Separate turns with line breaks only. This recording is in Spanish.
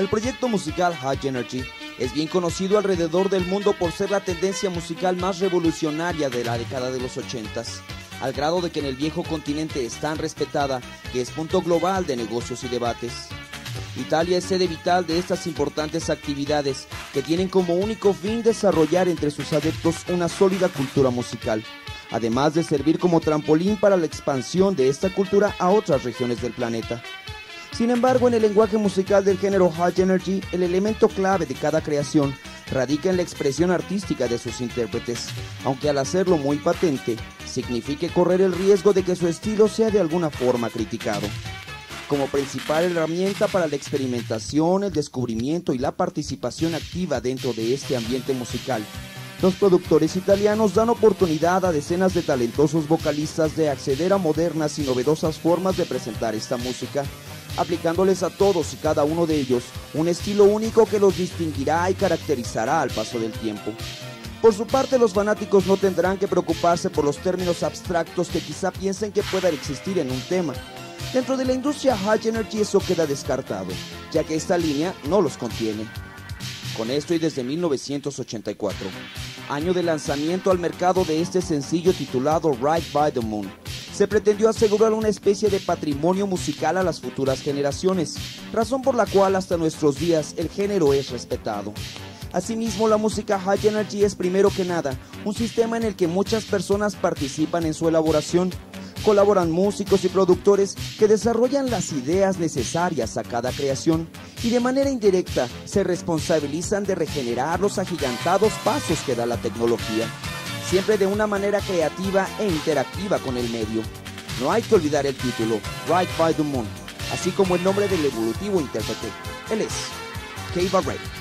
El proyecto musical High Energy es bien conocido alrededor del mundo por ser la tendencia musical más revolucionaria de la década de los 80 al grado de que en el viejo continente es tan respetada que es punto global de negocios y debates. Italia es sede vital de estas importantes actividades que tienen como único fin desarrollar entre sus adeptos una sólida cultura musical, además de servir como trampolín para la expansión de esta cultura a otras regiones del planeta. Sin embargo, en el lenguaje musical del género High Energy, el elemento clave de cada creación radica en la expresión artística de sus intérpretes, aunque al hacerlo muy patente, signifique correr el riesgo de que su estilo sea de alguna forma criticado. Como principal herramienta para la experimentación, el descubrimiento y la participación activa dentro de este ambiente musical, los productores italianos dan oportunidad a decenas de talentosos vocalistas de acceder a modernas y novedosas formas de presentar esta música aplicándoles a todos y cada uno de ellos un estilo único que los distinguirá y caracterizará al paso del tiempo. Por su parte, los fanáticos no tendrán que preocuparse por los términos abstractos que quizá piensen que puedan existir en un tema. Dentro de la industria High Energy eso queda descartado, ya que esta línea no los contiene. Con esto y desde 1984, año de lanzamiento al mercado de este sencillo titulado Right by the Moon, se pretendió asegurar una especie de patrimonio musical a las futuras generaciones, razón por la cual hasta nuestros días el género es respetado. Asimismo, la música High Energy es primero que nada un sistema en el que muchas personas participan en su elaboración. Colaboran músicos y productores que desarrollan las ideas necesarias a cada creación y de manera indirecta se responsabilizan de regenerar los agigantados pasos que da la tecnología siempre de una manera creativa e interactiva con el medio. No hay que olvidar el título, Right by the Moon, así como el nombre del evolutivo intérprete. Él es Kay Barrett.